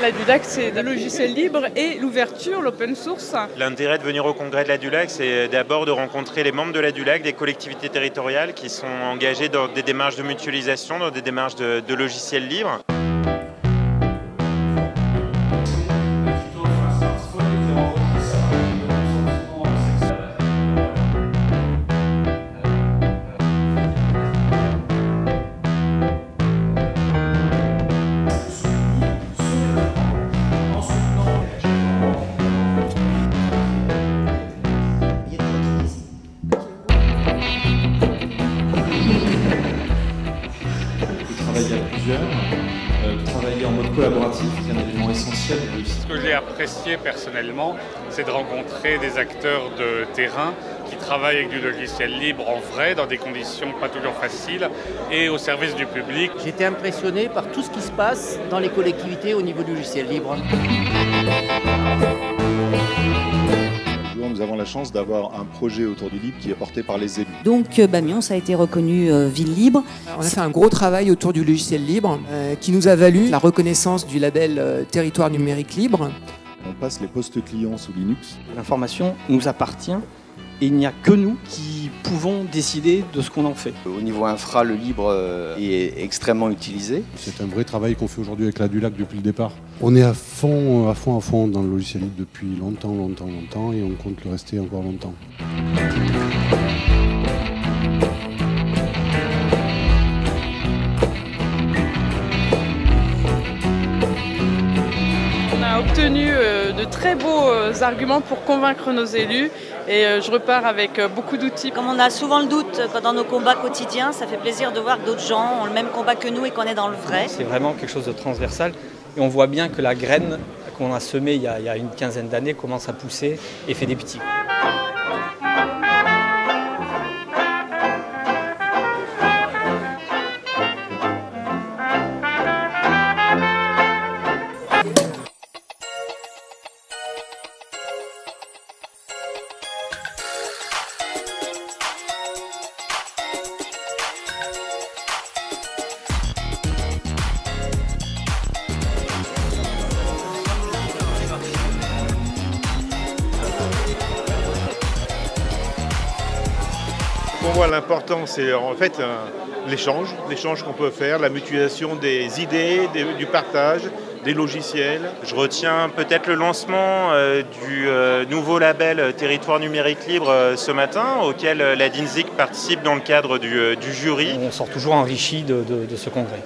La DULAC, c'est le logiciel libre et l'ouverture, l'open source. L'intérêt de venir au congrès de la DULAC, c'est d'abord de rencontrer les membres de la DULAC, des collectivités territoriales qui sont engagées dans des démarches de mutualisation, dans des démarches de, de logiciels libres. Plusieurs, euh, travailler en mode collaboratif, c'est un élément essentiel de réussite. Ce que j'ai apprécié personnellement, c'est de rencontrer des acteurs de terrain qui travaillent avec du logiciel libre en vrai, dans des conditions pas toujours faciles, et au service du public. J'étais impressionné par tout ce qui se passe dans les collectivités au niveau du logiciel libre. La chance d'avoir un projet autour du libre qui est porté par les élus. Donc euh, Bamions a été reconnu euh, ville libre. On a fait un gros travail autour du logiciel libre euh, qui nous a valu la reconnaissance du label euh, territoire numérique libre. On passe les postes clients sous Linux. L'information nous appartient et il n'y a que nous qui pouvons décider de ce qu'on en fait. Au niveau infra, le libre euh, est extrêmement utilisé. C'est un vrai travail qu'on fait aujourd'hui avec la Dulac depuis le départ. On est à fond, à fond, à fond dans le logiciel libre depuis longtemps, longtemps, longtemps et on compte le rester encore longtemps. Obtenu euh, de très beaux euh, arguments pour convaincre nos élus et euh, je repars avec beaucoup d'outils. Comme on a souvent le doute dans nos combats quotidiens, ça fait plaisir de voir que d'autres gens ont le même combat que nous et qu'on est dans le vrai. C'est vraiment quelque chose de transversal et on voit bien que la graine qu'on a semée il y a, il y a une quinzaine d'années commence à pousser et fait des petits. L'important, c'est en fait euh, l'échange, l'échange qu'on peut faire, la mutualisation des idées, des- du partage, des logiciels. Je retiens peut-être le lancement euh, du euh, nouveau label euh, Territoire numérique libre euh, ce matin, auquel euh, la DINSIC participe dans le cadre du, euh, du jury. On sort toujours enrichi de- de- de ce congrès.